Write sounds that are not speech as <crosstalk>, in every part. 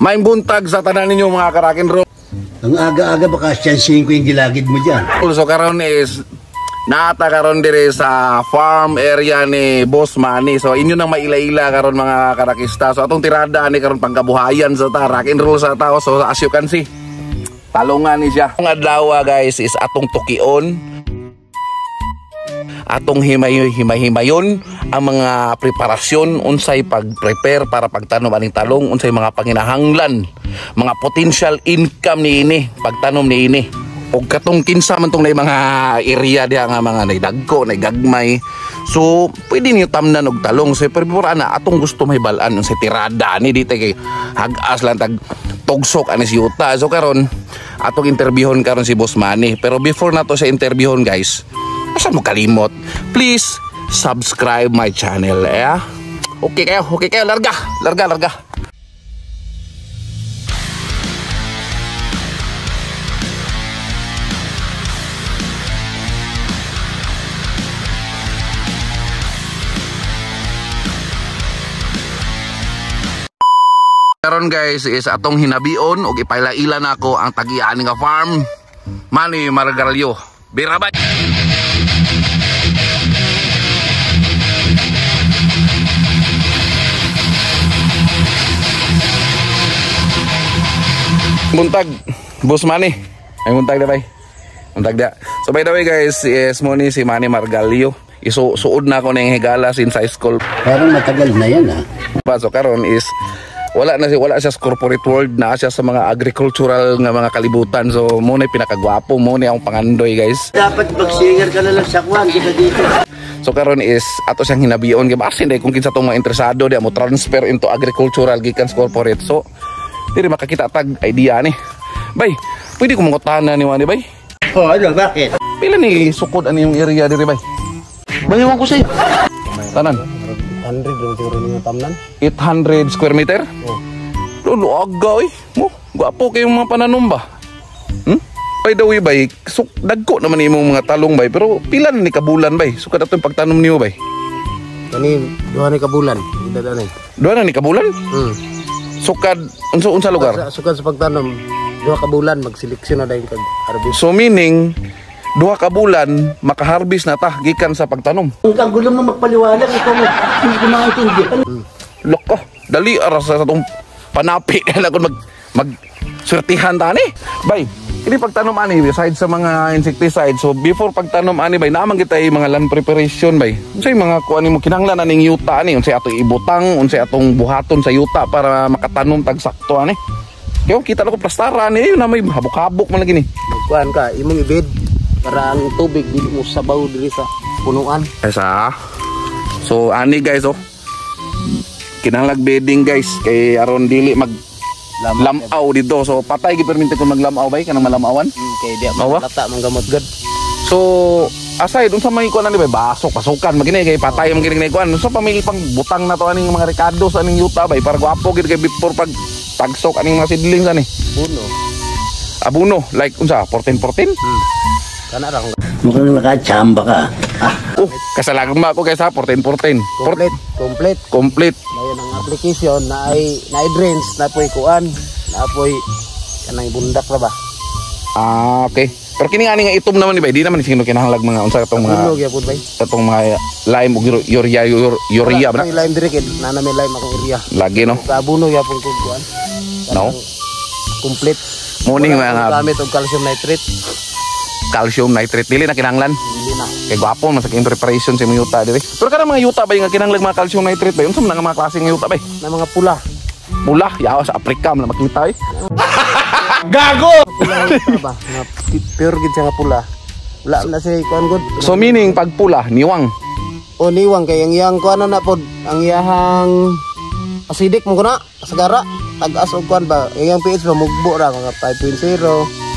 May buntag sa tanan ninyo mga karakin roll. Ang aga-aga baka siyansihin ko yung gilagid mo dyan. So karon is Nata karon dire sa farm area ni Boss Manny. So inyo nang maila-ila karon mga karakista. So atong tirada ni karon pangkabuhayan sa ta, rock and roll sa tao. So as you can see, talungan ni siya. Ang adlaw guys is atong tukion atong himay-himayon ang mga preparasyon unsay pag-prepare para pagtanom aning talong unsay mga panginahanglan mga potential income ni ini pagtanom ni ini. Og katong kinsa man tong mga area diha nga mga naidagko naigagmay. So pwede niyo tamnan og talong so pero ana atong gusto may balan unsay tirada ni dito kay hagas lang tag tugsok ani si Yuta so karon atong interviewon karon si Boss Manny. Pero before nato sa interviewon guys Asa mo kalimot? Please, subscribe my channel, eh? Okay kayo, okay kayo, larga, larga, larga. Karon guys is atong hinabion og ipailailan ako ang tagian nga farm Mani Margarelio. Birabay. Buntag, Boss Manny. Ay buntag na bay. Buntag da. So by the way guys, yes mo ni si Manny Margalio. Isu suod na ako ng higala since high school. Parang matagal na yan ah. Pa so karon is wala na si wala siya sa corporate world na siya sa mga agricultural nga mga kalibutan. So mo na pinakagwapo mo ni ang pangandoy guys. Dapat mag-singer ka na lang sa kwan, kita dito. So karon is ato siyang hinabion kay basin <laughs> dai kung kinsa tong mga interesado di mo transfer into agricultural gikan corporate. So Diri makakita tag idea ni. Bay, pwede ko mangutana ni Wani bay. Oh, ano, bakit? Pila ni sukod ani yung area diri bay? Bangiwan ko sa'yo. Tanan. 100 lang siguro ng tamnan. 800 square meter? Oh. Lolo aga oy. Mo, gwapo kay mga pananom ba? Hmm? By the way bay, suk dagko naman imong mga talong bay, pero pila na ni kabulan bay? Sukad ato yung pagtanom niyo bay. Kani, duha ni kabulan. Duha na ni kabulan? Hmm. Sukad unsa unsa lugar? Sa, sukad sa pagtanom, duha ka bulan magseleksyon na dayon kag harvest. So meaning duha ka bulan makaharbis na ta gikan sa pagtanom. Ang gulo mo magpaliwanag ikaw mo. Hindi ko maintindihan. Loko, dali ara sa atong panapi <laughs> na kun mag mag swertihan ta ni. Bay, ini pagtanom ani besides sa mga insecticide. So before pagtanom ani bay naman kita yung mga land preparation bay. Unsay mga kuan mo kinahanglan aning yuta ani unsay atong ibutang, unsay atong buhaton sa yuta para makatanom tag sakto ani. Kaya kita na ko plastara ni na may habok-habok man lagi ni. Magkuhan ka, imong ibid para ang tubig dili mo sabaw diri sa punuan. Esa. So ani guys oh. Kinahanglag bedding guys kay aron dili mag lamaw dito. So patay gid perminti kung maglamaw bay kanang malamawan. Hmm, kay di Mawa? lata man gamot gad. So aside unsa may kuan ani bay basok pasukan magini kay patay man kini kuan. So pamili pang butang na to aning mga rekado sa aning yuta bay para gwapo gid kay before pag tagsok aning mga seedlings ani. Puno. Abuno like unsa 14 14. Hmm. Kana ra kung Mukhang nakachamba ka. Oh, kasalagma ko kaysa 14 14. complete, complete. Complete. Application na ay na ay drains na poy kuan, na poy kanang bundak ra ba. Ah, okay. Pero kini nga nga itom naman ni bay, di naman sino kinahanglag mga unsa Puno mga gyapon bay. itong mga lime ug urea ur- urea ba na? Lime dire kay na na may lime akong area. Lagi no. Kabuno gyapon ko kuan. No. Complete. Morning mga gamit og calcium nitrate. Calcium nitrate dili na kinahanglan. Hindi na. Kay gwapo man sa preparation sa mga yuta diri. Pero kada mga yuta ba nga kinahanglan mga calcium nitrate ba? Unsa man nga mga klase nga yuta ba? Na mga pula. Pula, yawa sa Africa man makita eh. <laughs> Pula ito ba? Pure gid siya nga pula. Wala na siya kuan good. So meaning pag pula, niwang. O niwang kay ang iyang kuan na pod ang iyahang acidic mo kuna sagara tag-as og kuan ba ang iyang pH ba mugbo ra mga 5.0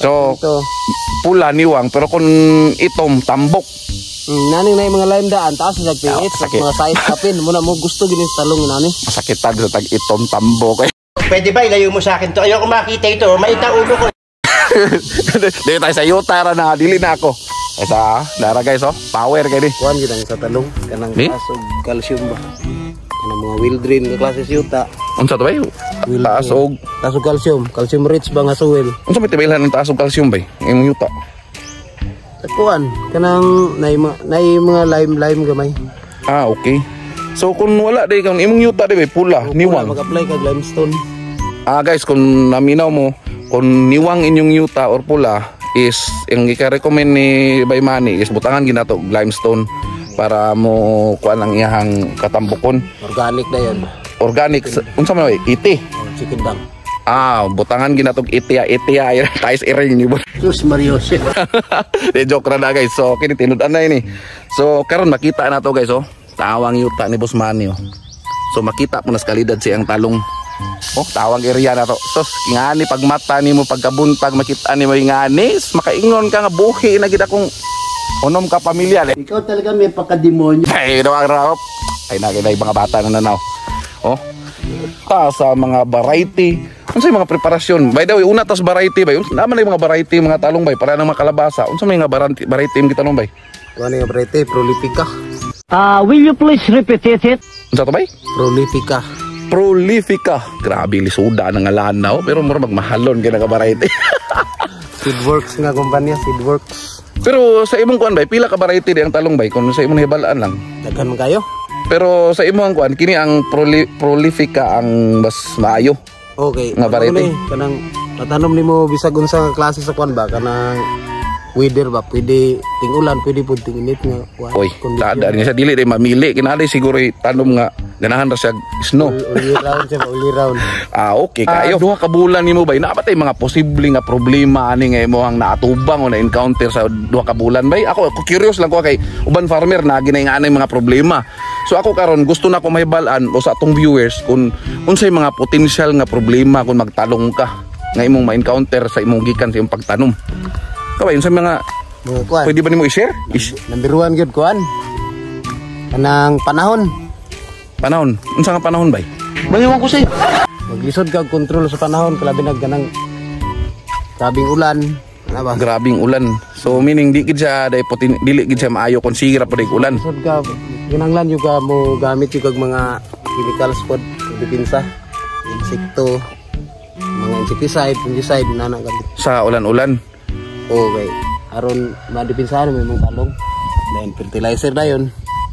So ito pula niwang pero kung itom tambok. mm, nani na yung mga lime daan taas sa pH sa sakit. mga size kapin mo na mo gusto gini sa talong nani Masakit tag sa tag itom tambok. <laughs> Pwede ba ilayo mo sa akin to? Ayoko makita ito. Maita ulo ko. Dili tayo sa yuta ra na dili na ako. Esa, dara guys oh, power kay di. kuan gid ang sa talong kanang Di? taas og calcium ba Kanang mga wildrin nga klase yuta. Unsa to bay? Taas og Taso calcium, calcium rich ba nga suwel. unsa may tibaylan ng taas og calcium bay? Imong yuta. Takuan, kanang nay nay mga lime lime gamay. Ah, okay. So kung wala day kung imong yuta day bay pula, niwang. Mag-apply kag limestone. Ah guys, kung naminaw mo, kung niwang inyong yuta or pula is ang ika-recommend ni Baymani is butangan ginato limestone para mo kuan ang iyahang katambukon. Organic na yan. Organic sa- unsa man bay? Iti. Oh, chicken dang. Ah, butangan ginatog itiya itiya ay <laughs> tais iring ni <laughs> Sus Mario. De joke ra na guys. So kini tinud-an na ini. So karon makita na to guys oh. Tawang yuta ni Boss Manny oh. So makita mo na sa kalidad siyang talong. Oh, tawang area na to. Sus, ngani pag mata nimo pagkabuntag makita ni mo ngani, makaingon ka nga buhi na gid akong unom ka pamilya. Eh. Ikaw talaga may pakademonyo. <laughs> Ay, dawang raop. Ay nakilay mga bata na nanaw. Oh. Ta sa mga variety. Unsa yung mga preparasyon? By the way, una tas variety bay. Unsa naman yung mga variety mga talong bay para ng mga kalabasa. Unsa may mga variety variety yung talong bay? Kuan nga brete prolifica. Uh, will you please repeat it? Unsa to bay? Prolifica. Prolifica. Grabe lisuda na oh. pero mura magmahalon kay nga variety. <laughs> Seedworks nga kumpanya, Seedworks. Pero sa imong kuan bay, pila ka variety di ang talong bay kung sa imong hibalaan lang. Daghan man kayo. Pero sa imong kuan kini ang proli- prolifica ang mas maayo. Okay. Nga variety? Kanang matanom nimo bisag unsa klase sa kuan ba kanang weather ba pwede ting ulan pwede pud ting init nga kuan, Oy, tada niya sa dili day mamili kinali siguro tanom nga ganahan ra siya snow. year round siya year round. <laughs> Ah, okay kayo. duha ka bulan nimo bay nabatay mga posible nga problema ani nga imo ang naatubang o na encounter sa duha ka bulan bay. Ako, ako curious lang ko kay uban farmer na ginay nga anay mga problema. So ako karon gusto na ko mahibalan o sa atong viewers kung unsay mga potential nga problema kung magtalong ka nga imong ma-encounter sa imong gikan sa imong pagtanom. Kaway, unsay mga Mga kuan. pwede ba nimo i-share? Is Number one gyud kuan. Kanang panahon. panahon. Unsa nga panahon bay? Mangiwan ko sa'yo. Maglisod kag kontrol sa panahon kalabi nag ganang sabing ulan. Ano ba? grabing ulan. So meaning di gid siya dai putin dili gid siya maayo kung sigira pa day ulan. Lisod ka ginanglan yung ka mo gamit yung kag mga chemicals pod dipinsa. Insekto. Mga insecticide, fungicide na na gamit. Sa ulan-ulan. Okay. Aron madipinsahan mo yung talong. Then fertilizer na yun.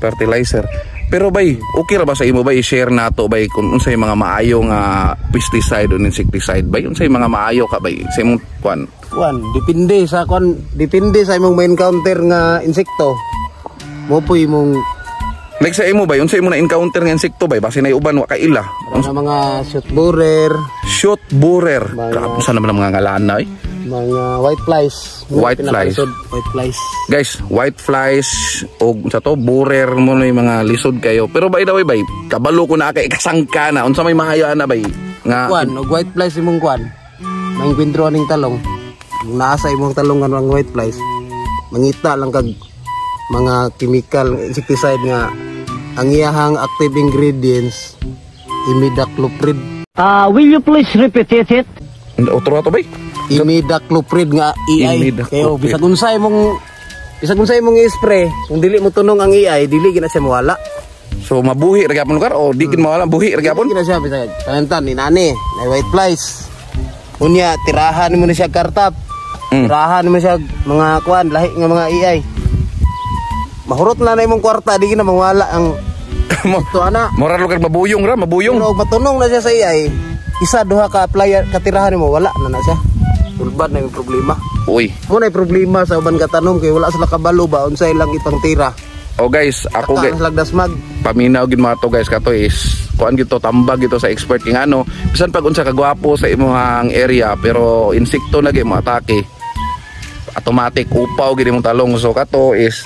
fertilizer. Pero bay, okay ra ba sa imo bay i-share nato bay kung unsay mga maayo nga pesticide o insecticide bay? Unsay mga maayo ka bay sa imong kwan? Kuan, depende sa kuan, depende sa imong ma-encounter nga insekto. Mo po imong Like sa imo bay, unsay imo na encounter nga insekto bay base na uban wa kaila. sa mga shoot borer, Shoot borer. Mga- Grabe sa naman ang mga ngalan na eh. Mga white flies. White flies. White flies. Guys, white flies o sa to borer mo na yung mga lisod kayo. Pero by the way bay, kabalo ko na kay kasangka na. Unsa may maayo ana bay? Nga Kuan, og white flies imong kuan. Mangkwentro aning talong. Nasa imong talong nga ang white flies. Mangita lang kag mga chemical insecticide nga ang iyahang active ingredients imidacloprid Uh, will you please repeat it? Otro ato bay? Imidacloprid nga EI Imidacloprid. kayo bisag unsa imong bisag unsa imong i-spray. Kung dili mo tunong ang EI dili gina siya mawala. So mabuhi ra gyapon lugar? O di kin mawala buhi ra gyapon? gina siya bisag tantan ni nani na white flies. Unya tirahan mo na siya kartap. Mm. tirahan mo siya mga kuan lahi nga mga EI mahurot na na imong kwarta di gina mawala ang <coughs> Mo- to ana. Moral lugar mabuyong ra, mabuyong. pero matunong na siya sa EI isa duha ka apply katirahan mo wala na na siya sulbad na yung problema Uy. mo na problema sa uban katanom kay wala sila kabalo ba unsay lang ipang tira Oh guys, ako guys, Taka slag dasmag paminaw gid mga to guys kato is kuan gito tambag gito sa expert king ano. Bisan pag unsa kagwapo sa imong area pero insekto na gyud mo atake. Automatic upaw gid imong talong so kato is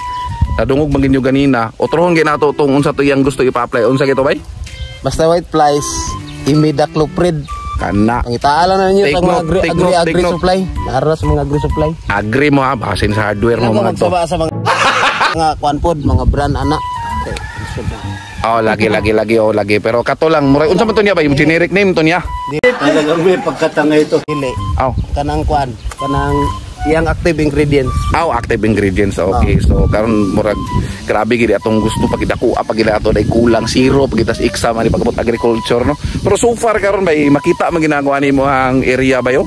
nadungog man ginyo ganina. Otrohon gyud nato tong unsa to yang gusto ipa-apply. Unsa gito bay? basta white flies imidacloprid Kana. ang itaala na ninyo Take sa mga agri agri, agri supply naara sa mga agri supply Agree mo ha, basin sa hardware mo mga to. magsaba sa mga <laughs> mga kwan pod mga brand anak okay, lisod na. Oh, lagi lagi lagi oh lagi pero kato lang murag unsa man to niya bay? Generic name to niya. Talagang may pagkatanga ito. dili Aw. kanang kwan kanang iyang active ingredients. Aw, active ingredients. Okay. So karon murag grabe gid atong gusto pag dako pag ato day kulang zero pag itas iksa man pagabot agriculture no. Pero so far karon bay makita man ginagawa nimo ang area ba yo?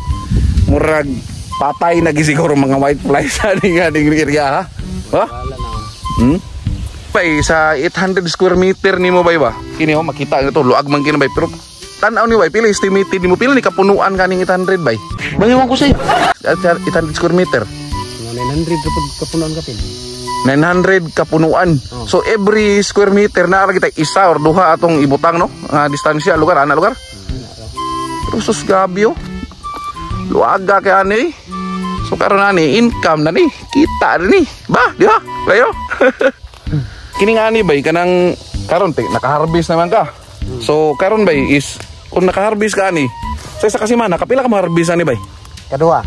Murag patay na gisiguro mga white flies sa ning aning area ha. Ha? Hmm? Bay sa 800 square meter nimo bay ba? Kini ho makita ito luag man kini bay pero tanaw ni bay pila estimated nimo pila ni kapunuan kaning 800 bay? Bangiwan ko sa 800 square meter. Mga 900 kapag kapunuan kapin. 900 kapunuan. Oh. So every square meter na kita isa or duha atong ibutang no? Nga distansya lugar ana lugar. Pero sus gabi oh. Luaga kay ani. So karon ani income na ni, kita na ni. Ba, di ba? Layo. Kini nga ni bay kanang karon te naka-harvest naman ka. So karon bay is kung naka-harvest ka ani, sa isa kasi mana, kapila ka ma-harvest ani bay? Kadua.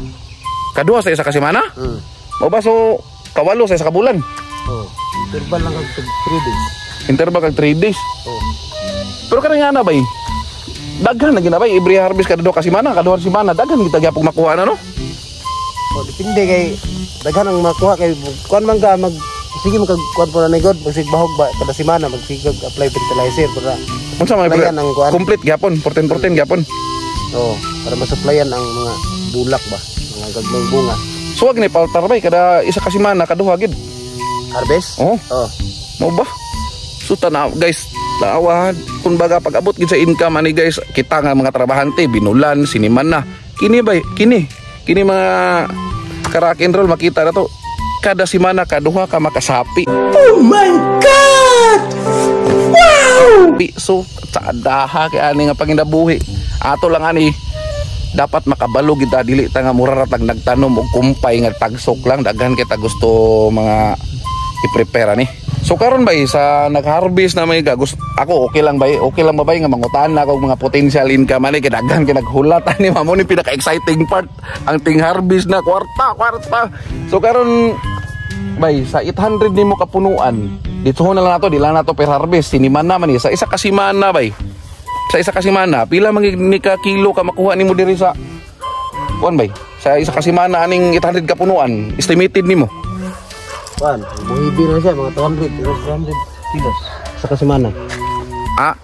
Kadua sa isa kasi mana? Hmm. O ba so kawalo sa isa ka bulan? Oh. Interval lang kag 3 days. Interval kag 3 days. Oh. Pero kani nga na bay. Daghan na ginabay every harvest kada duha kasi mana, kada si mana daghan kita gyapon makuha na no. Oh, depende kay daghan ang makuha kay kuan man ka mag sige magkag kuan po na ni God magsig bahog ba kada semana magsigag apply fertilizer para Unsa man Supplyan ang kuan. complete gyapon, 14-14 gyapon. oh para masupplyan ang mga bulak ba mga gagmay bunga So wag ni paltar bay kada isa kasi mana kaduha gid. harvest Oh. oh Mo ba? So tanaw guys, tawad kun baga pag abot gid sa income ani guys, kita nga mga trabahante binulan, siniman na. Kini bay, kini. Kini mga karak and roll makita na to. Kada simana kaduha ka makasapi. Oh my god. So tsadaha kay ani nga panginabuhi. Ato lang ani dapat makabalo kita dili ta nga mura ra tag nagtanom og kumpay nga tagsok lang daghan kita gusto mga i-prepare ni. So karon bay sa nag-harvest na may gagos ako okay lang bay okay lang ba bay nga mangutan na ako og mga potential income ani kay daghan kay naghulat ani mamo ni pinaka exciting part ang ting harvest na kwarta kwarta. So karon bay sa 800 nimo kapunuan dito na lang nato di lang nato per harvest siniman naman ni sa isa ka simana bay? Sa isa ka simana pila man gid ni ka kilo ka makuha nimo diri sa? Kuan bay? Sa isa ka simana aning 800 kapunuan estimated nimo kuan buhibi na siya mga 200 300 kilos. Sa kasemana ah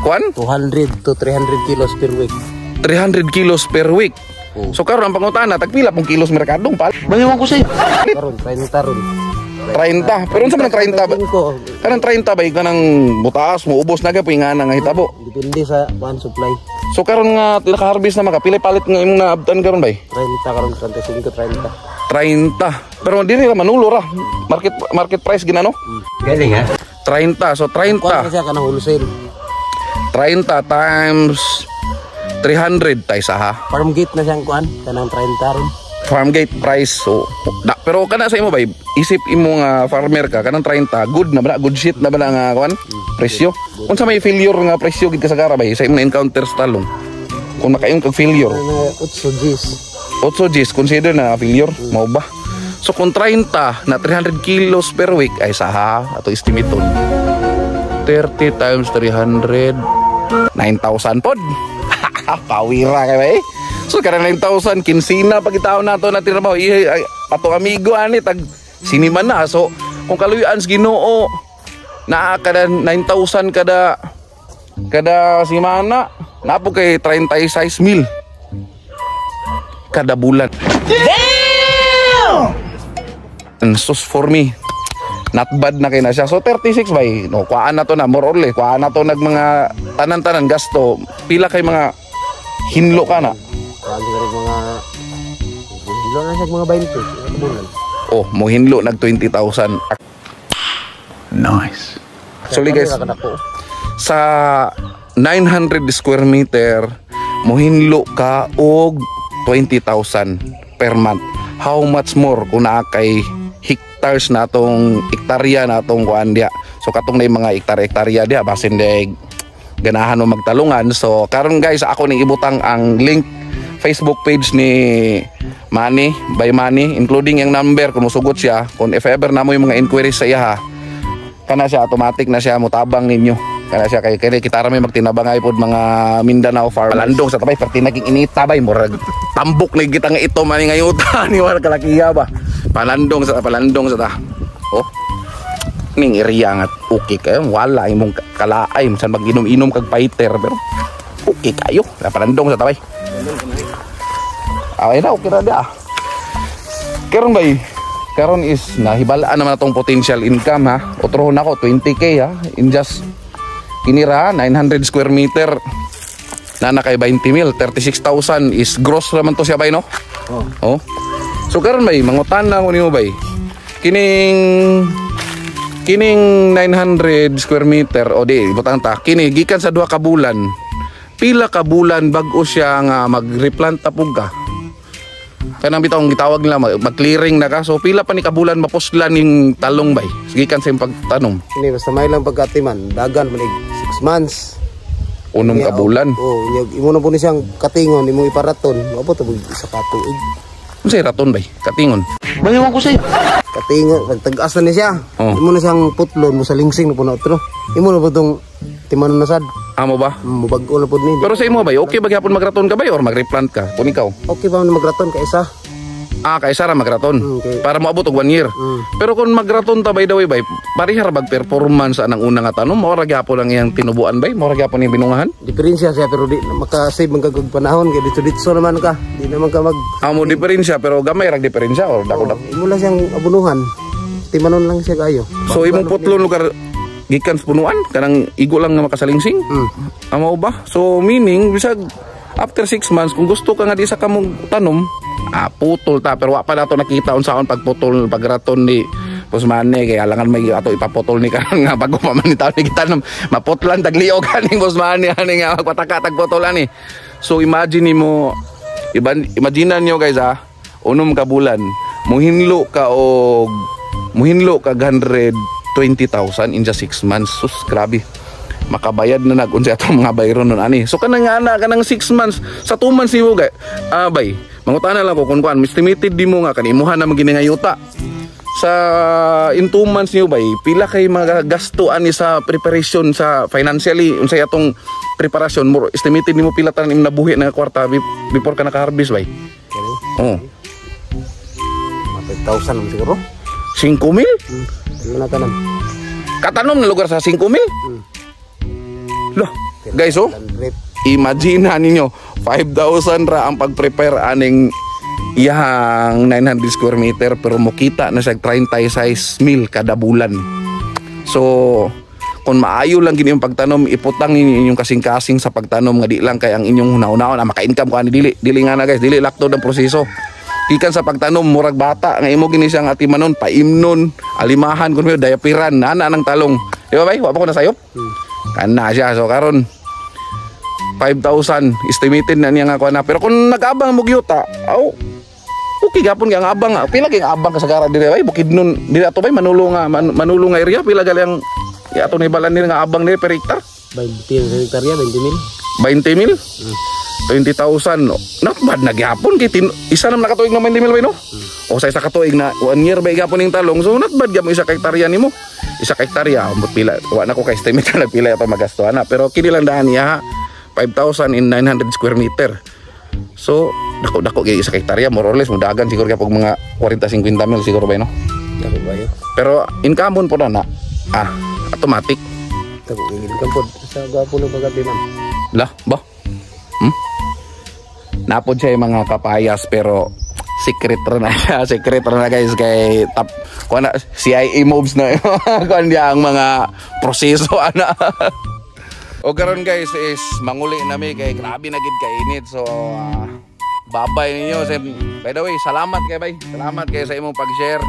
kuan? 200 to 300 kilos per week. 300 kilos per week. Oh. so karon ang pangutana tagpila pong kilos merkadong pal. Bangiwan ko sa karon 30 ron 30 pero unsa man ang 30 ba? Kanang 30 ba? Kanang butaas mo ubos na gyud nga nga hitabo. Depende sa kuan supply. So karon nga naka-harvest na maka pila palit nga imong naabtan karon bay? 30 karon 35 30 30 pero dili ra manulo ra. Market market price ginano? Galing ha? 30 so 30 kuan siya kanang wholesale. 30 times 300 tay sa ha. Farm gate na siyang kuan kanang 30 ron farm gate price so da, pero kana sa imo bay isip imo nga farmer ka kanang 30 good na ba na? good shit na ba na nga kwan presyo? Unsa may failure nga presyo gid ka sa gara bay sa imo na encounter sa talong kung makayon kag failure. Ano 8 Gs 8 Gs consider na failure mao ba? So kung 30 na 300 kilos per week ay saha ato estimate 30 times 300 9,000 pod. <laughs> Pawira kay bay so kada 9,000 kinsina pag itaw nato na trabaho i ay, ato amigo ani tag siniman na so kung kaluyaan sa Ginoo naa kada 9,000 kada kada simana napo kay 36 mil kada bulan. Damn! sus for me. Not bad na kay na siya. So 36 bay. No, kuhaan na to na more or less. Kuhaan na to nag mga tanan-tanan gasto. Pila kay mga hinlo ka na. Kuan siguro mga Hilo na siya mga 20 sa bulan Oh, mo hinlo nag 20,000. Nice. Actually guys, sa 900 square meter mohinlo ka og 20,000 per month. How much more kung naa kay hectares natong hektarya natong kuan dia so katong na mga hektar-hektarya dia basin dia ganahan mo magtalungan. So karon guys ako ning ibutang ang link Facebook page ni Manny by Manny including yung number kung musugot siya kung if ever na mo yung mga inquiries sa iya ha kana siya automatic na siya mutabang ninyo Kana siya kay kini kita rami magtinabangay pod mga Mindanao farmers. Palandong sa tabay perti naging inita bay murag tambok ni kita nga ito man nga yuta <laughs> ni wala kalakiya ba. Palandong sa palandong sa ta. Oh. Ning area nga okay kayo wala imong kalaay san mag-inom-inom kag fighter pero okay kayo. Palandong sa tabay. Okay na, okay na dia. Karon bay, karon is nahibalaan naman atong potential income ha. Otrohon ako 20k ha in just kinira 900 square meter na na kay 20 mil 36,000 is gross naman to siya bay no? Oh. So karon bay mangutan na ko nimo bay. Kining kining 900 square meter o di butang ta kini gikan sa duha ka bulan pila ka bulan bag-o siya nga mag-replant tapog ka kanang bitong gitawag nila mag- mag-clearing na ka so pila pa ni kabulan mapuslan ning talong bay gikan sa pagtanom Ini basta may lang pagkatiman, dagan manig 6 months. unom ka bulan Oh, imo na po ni siyang katingon, imo iparaton. Apa to bug isa ka tuig. unsay raton bay katingon Bayawan ko sa'yo. Katingon, pag tag-as na ni siya. Oh. Imo na siyang putlon mo sa lingsing na po na otro. Imo na po tong timanon na sad. Amo ba Mubag-o na po ni. pero sa imo bay okay ba gyapon magraton ka bay or mag-replant ka kung ikaw Okay ba na magraton ka isa? Ah, kay Sara magraton. Mm, okay. Para moabot og one year. Mm. Pero kung magraton ta by the way bay, parihar bag performance anang una nga tanom, mao ra gyapon lang iyang tinubuan bay, mao ra gyapon yung binungahan. Diferensya siya pero di maka-save man kag panahon kay dito-dito naman ka. Di naman ka mag Amo diferensya pero gamay ra diferensya or dako dako. Imo lang siyang abunuhan. Timanon lang siya kayo. So imong putlon lugar gikan sa punuan kanang igo lang nga makasalingsing. Mm. Amo ba? So meaning bisag after 6 months kung gusto ka nga di sa kamong tanom, ah putol ta pero wa pa nato nakita unsaon pagputol pagraton ni Busmane kay alangan may ato ipaputol ni karon <laughs> nga bago pa man ni taon ni kita maputlan tagliog <laughs> kaning Busmane ani nga magpataka tagputolan ni. So imagine nimo iban imagine niyo guys ah unom ka bulan muhinlo ka og muhinlo ka 120,000 in just 6 months. Sus, grabe. Makabayad na nag unsa atong mga bayron nun ani. So kanang ana kanang 6 months sa 2 months nimo gay. Ah bay, mangutana lang ko kung kuan estimated di mo nga kanimuhan na magini nga yuta. Sa in 2 months niyo bay, pila kay mga gasto ani sa preparation sa financially unsay atong preparasyon mo estimated nimo pila tan imong nabuhi na kwarta be- before ka naka-harvest bay. Kani? Oh, Mga 5,000 naman siguro. 5 mil? Hmm. Ano na tanan? Katanom na lugar sa 5 mil? Hmm. Loh, guys oh, imagine ninyo, 5,000 ra ang pag-prepare aning iyang 900 square meter pero mukita na siya 36 mil kada bulan. So, kung maayo lang gini yung pagtanom, iputang ninyo inyong kasing-kasing sa pagtanom nga di lang kay ang inyong hunaw-hunaw na maka-income ko ani dili. Dili nga na guys, dili lakto ng proseso. Ikan sa pagtanom, murag bata, nga imo gini siyang atimanon, paimnon, alimahan, kung may dayapiran, nana ng talong. Di ba bay? Wa pa ko nasayop? Kana siya. So karon 5,000 estimated na niya nga kuha na. Pero kung nag-abang mo gyuta, aw, okay gapon nga ang abang. Pila kay abang ka sa gara dire bay bukid nun dire ato bay manulo nga man, manulo nga area pila gali ang ato ni balan nila nga abang dire per hectare. 20 sa hektarya, 20 mil. 20 mil. 20,000. no? Not bad na gyapon kay tin- isa na nakatuig na 20 mil bay no. O sa isa ka tuig na one year bay gyapon ning talong. So not bad gyapon isa ka hektarya nimo. Isa ka hektarya ambot pila wa na ko ka estimate <laughs> na pila ato magasto ana pero kini lang daan niya ha. 5,000 in 900 square meter. So, dako dako gyud isa ka hektarya more or less mudagan siguro pag mga 40 50 mil siguro bay no. Yun? Pero income po na na. Ah, automatic. Tako gigil ka po. Sa gapo ng pagkati man. Lah, ba? Hmm? Napod siya yung mga kapayas pero secret na siya. <laughs> Secret na guys kay tap kuha na CIA moves na <laughs> kuha niya ang mga proseso <laughs> ana. o karon guys is manguli nami kay grabe na gid kainit so ah, babay ninyo Sir. by the way salamat kay bay salamat kay sa imong pag-share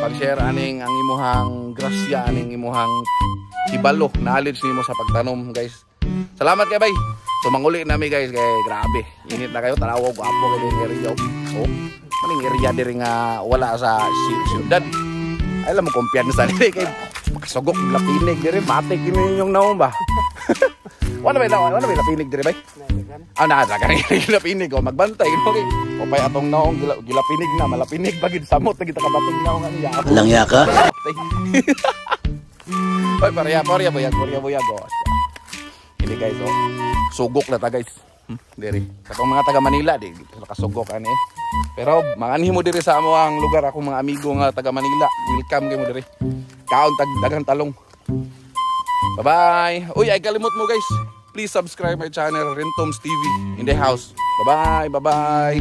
pag-share aning ang imuhang grasya aning imuhang ibalo knowledge nimo sa pagtanom guys Salamat kay bay. So manguli nami guys kay grabe. Init na kayo tanaw ko apo kay din area. Oh. Maning area diri nga wala sa si- syudad. Ay alam mo kumpiyansa <laughs> diri kay makasugok lapinig diri matik kini yung naon ba. <laughs> wala bay wala bay lapinig diri bay. Ah na ra kani lapinig <laughs> o magbantay no kay o pay atong naong gila- gilapinig na malapinig bagid samot na kita kabating naong ani ya. Langya ka? Ay, pareha, pareha, buyag, pareha, buyag. oh. Dili guys, oh. Sugok na ta guys. Hmm, diri. Katong mga taga Manila di nakasugok ani. Pero manganhi mo diri sa amo ang lugar ako mga amigo nga taga Manila. Welcome kay mo diri. Kaon tag daghang talong. Bye-bye. Uy, ay kalimot mo guys. Please subscribe my channel Rentoms TV in the house. Bye-bye. Bye-bye.